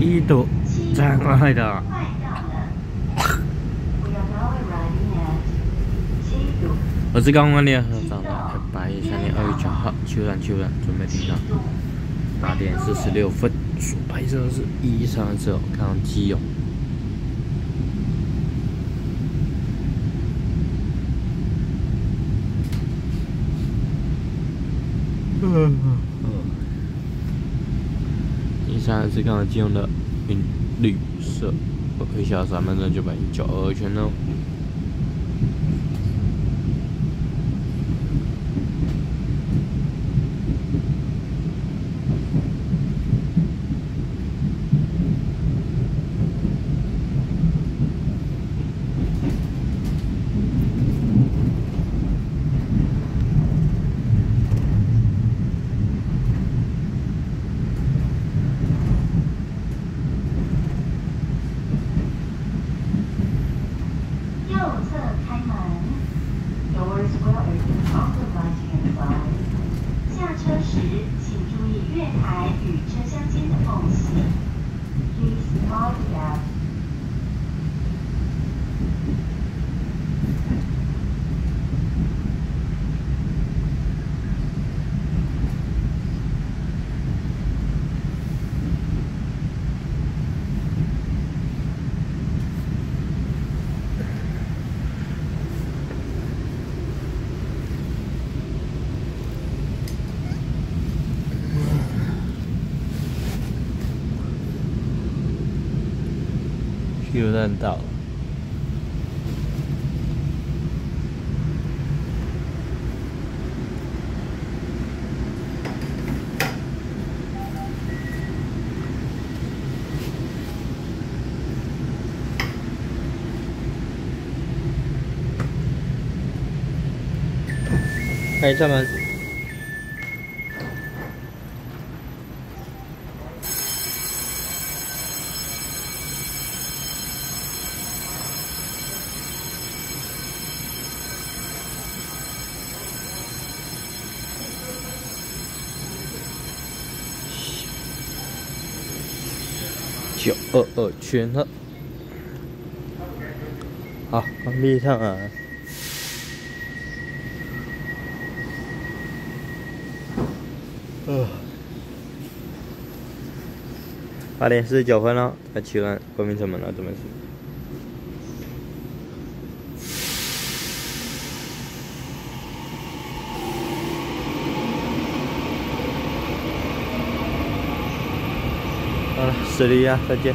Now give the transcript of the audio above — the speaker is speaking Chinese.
七度，太快的。我是刚刚联合早的，八月三年二月九号，秋然秋然，准备停上。八点四十六分，所拍摄的是一三九，看到基友。嗯下，一三是看到基友的绿绿色，一下三分钟就把一九二圈右侧开门，下车时请注意月台与车厢间的缝隙。认到了，开车门。九二二圈了，好，关闭上啊。呃，八点四十九分了，才起来关闭车门了，准备是。好了，死力呀，再见。